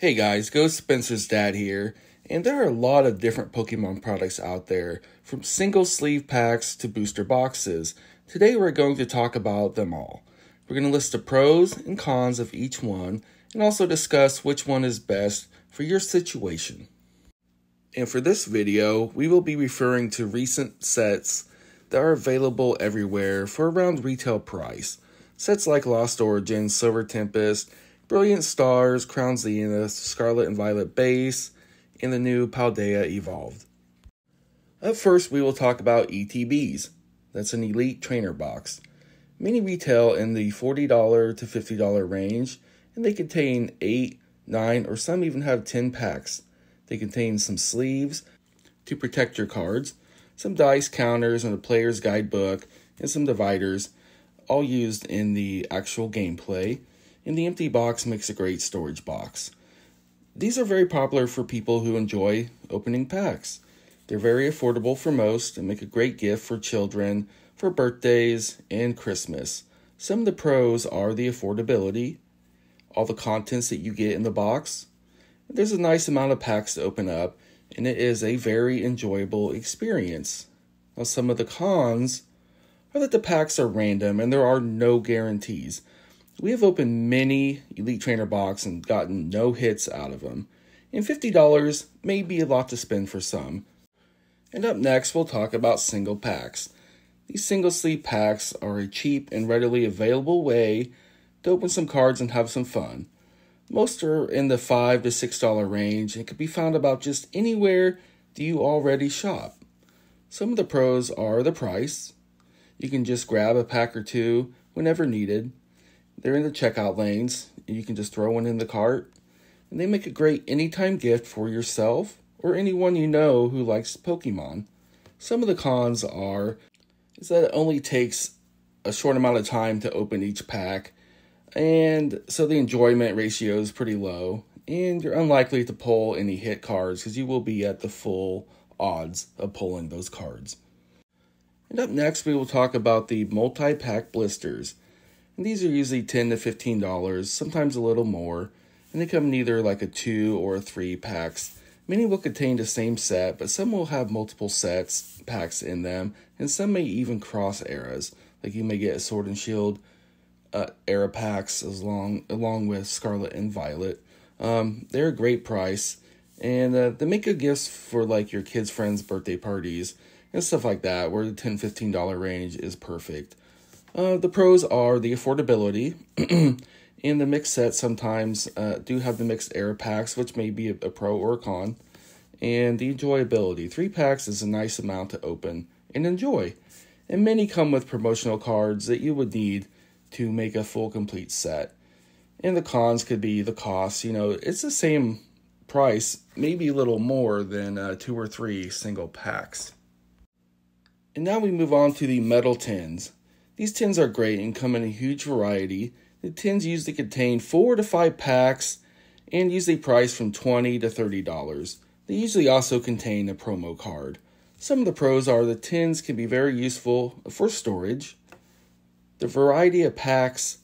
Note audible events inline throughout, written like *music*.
Hey guys, Go Spencer's dad here, and there are a lot of different Pokemon products out there, from single sleeve packs to booster boxes. Today we're going to talk about them all. We're going to list the pros and cons of each one, and also discuss which one is best for your situation. And for this video, we will be referring to recent sets that are available everywhere for around retail price. Sets like Lost Origin, Silver Tempest, Brilliant Stars, Crown Zenith, Scarlet and Violet Base, and the new Paldea Evolved. Up first, we will talk about ETBs. That's an Elite Trainer Box. Many retail in the $40 to $50 range, and they contain 8, 9, or some even have 10 packs. They contain some sleeves to protect your cards, some dice counters and a player's guidebook, and some dividers, all used in the actual gameplay and the empty box makes a great storage box. These are very popular for people who enjoy opening packs. They're very affordable for most and make a great gift for children for birthdays and Christmas. Some of the pros are the affordability, all the contents that you get in the box. There's a nice amount of packs to open up, and it is a very enjoyable experience. Now, some of the cons are that the packs are random and there are no guarantees. We have opened many Elite Trainer box and gotten no hits out of them, and $50 may be a lot to spend for some. And up next, we'll talk about single packs. These single sleeve packs are a cheap and readily available way to open some cards and have some fun. Most are in the 5 to $6 range and can be found about just anywhere that you already shop. Some of the pros are the price. You can just grab a pack or two whenever needed. They're in the checkout lanes. You can just throw one in the cart. And they make a great anytime gift for yourself or anyone you know who likes Pokemon. Some of the cons are is that it only takes a short amount of time to open each pack, and so the enjoyment ratio is pretty low, and you're unlikely to pull any hit cards because you will be at the full odds of pulling those cards. And up next, we will talk about the multi pack blisters. And these are usually 10 to $15, sometimes a little more, and they come in either like a 2 or a 3 packs. Many will contain the same set, but some will have multiple sets, packs in them, and some may even cross eras. Like you may get a Sword and Shield uh, era packs as long, along with Scarlet and Violet. Um, they're a great price, and uh, they make good gifts for like your kids' friends' birthday parties and stuff like that, where the $10 $15 range is perfect. Uh, the pros are the affordability. *clears throat* In the mixed set, sometimes uh, do have the mixed air packs, which may be a, a pro or a con. And the enjoyability. Three packs is a nice amount to open and enjoy. And many come with promotional cards that you would need to make a full complete set. And the cons could be the cost. You know, it's the same price, maybe a little more than uh, two or three single packs. And now we move on to the metal tins. These tins are great and come in a huge variety. The tins usually contain four to five packs and usually price from 20 to $30. They usually also contain a promo card. Some of the pros are the tins can be very useful for storage. The variety of packs,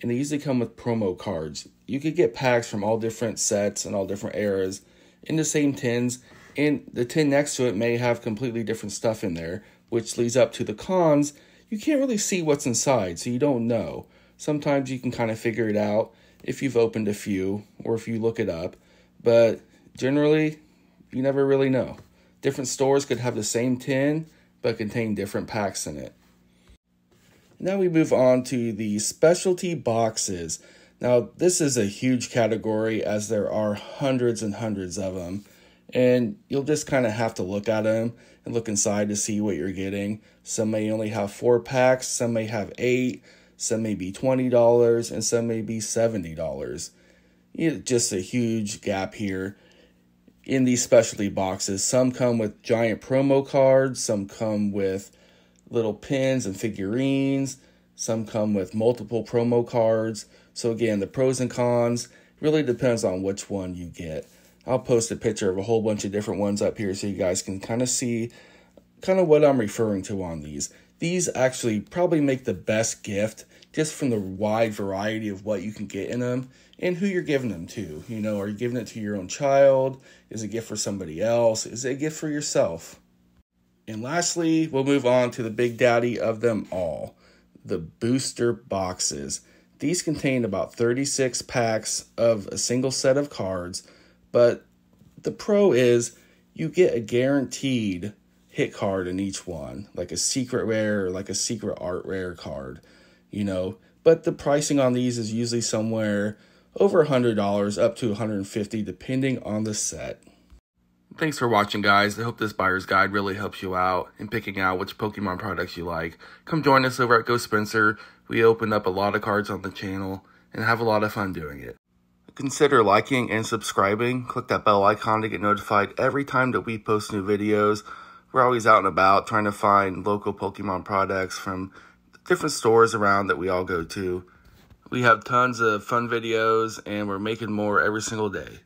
and they usually come with promo cards. You could get packs from all different sets and all different eras in the same tins, and the tin next to it may have completely different stuff in there, which leads up to the cons you can't really see what's inside, so you don't know. Sometimes you can kind of figure it out if you've opened a few or if you look it up, but generally, you never really know. Different stores could have the same tin but contain different packs in it. Now we move on to the specialty boxes. Now, this is a huge category as there are hundreds and hundreds of them and you'll just kind of have to look at them and look inside to see what you're getting. Some may only have four packs, some may have eight, some may be $20, and some may be $70. It's just a huge gap here in these specialty boxes. Some come with giant promo cards, some come with little pins and figurines, some come with multiple promo cards. So, again, the pros and cons really depends on which one you get. I'll post a picture of a whole bunch of different ones up here so you guys can kind of see kind of what I'm referring to on these. These actually probably make the best gift just from the wide variety of what you can get in them. and who you're giving them to. You know, are you giving it to your own child? Is it a gift for somebody else? Is it a gift for yourself? And lastly, we'll move on to the big daddy of them all the booster boxes. These contain about 36 packs of a single set of cards, but the pro is you get a guaranteed hit card in each one, like a secret rare or like a secret art rare card, you know. But the pricing on these is usually somewhere over $100 up to 150 depending on the set. Thanks for watching, guys. I hope this buyer's guide really helps you out in picking out which Pokemon products you like. Come join us over at Go Spencer. We open up a lot of cards on the channel and have a lot of fun doing it. Consider liking and subscribing. Click that bell icon to get notified every time that we post new videos. We're always out and about trying to find local Pokemon products from different stores around that we all go to. We have tons of fun videos and we're making more every single day.